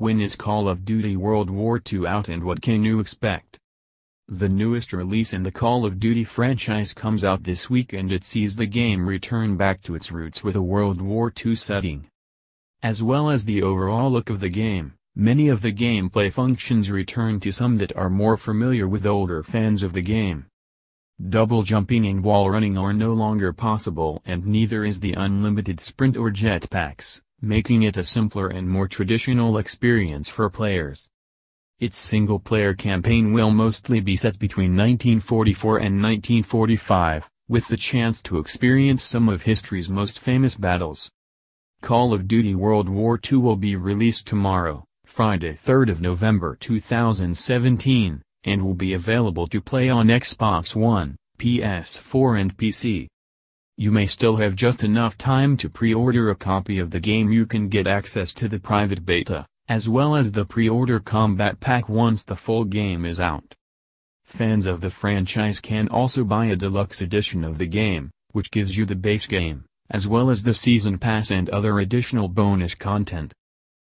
When is Call of Duty World War II out and what can you expect? The newest release in the Call of Duty franchise comes out this week and it sees the game return back to its roots with a World War II setting. As well as the overall look of the game, many of the gameplay functions return to some that are more familiar with older fans of the game. Double jumping and wall running are no longer possible and neither is the unlimited sprint or jetpacks, making it a simpler and more traditional experience for players. Its single-player campaign will mostly be set between 1944 and 1945, with the chance to experience some of history's most famous battles. Call of Duty World War II will be released tomorrow, Friday 3 November 2017, and will be available to play on Xbox One, PS4 and PC. You may still have just enough time to pre-order a copy of the game you can get access to the private beta as well as the pre-order combat pack once the full game is out. Fans of the franchise can also buy a deluxe edition of the game, which gives you the base game, as well as the season pass and other additional bonus content.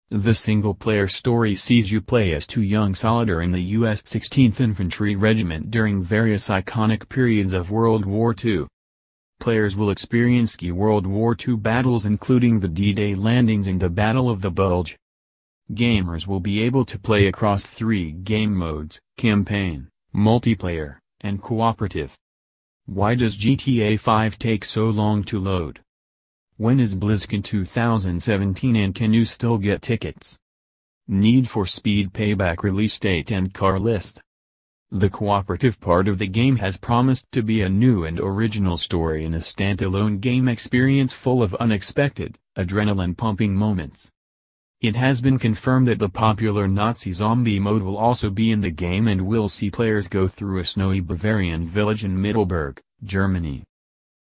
The single-player story sees you play as two young soldiers in the U.S. 16th Infantry Regiment during various iconic periods of World War II. Players will experience key World War II battles including the D-Day landings and the Battle of the Bulge. Gamers will be able to play across three game modes, campaign, multiplayer, and cooperative. Why does GTA 5 take so long to load? When is BlizzCon 2017 and can you still get tickets? Need for Speed Payback release date and car list. The cooperative part of the game has promised to be a new and original story in a standalone game experience full of unexpected, adrenaline-pumping moments. It has been confirmed that the popular Nazi zombie mode will also be in the game and will see players go through a snowy Bavarian village in Mittelburg, Germany.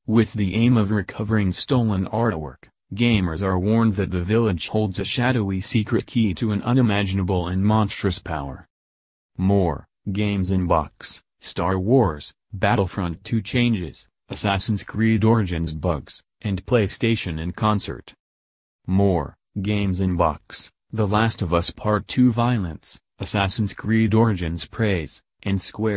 With the aim of recovering stolen artwork, gamers are warned that the village holds a shadowy secret key to an unimaginable and monstrous power. More, Games Inbox, Star Wars, Battlefront 2 changes, Assassin's Creed Origins bugs, and PlayStation in concert. More, Games Inbox, The Last of Us Part 2 Violence, Assassin's Creed Origins Praise, and Square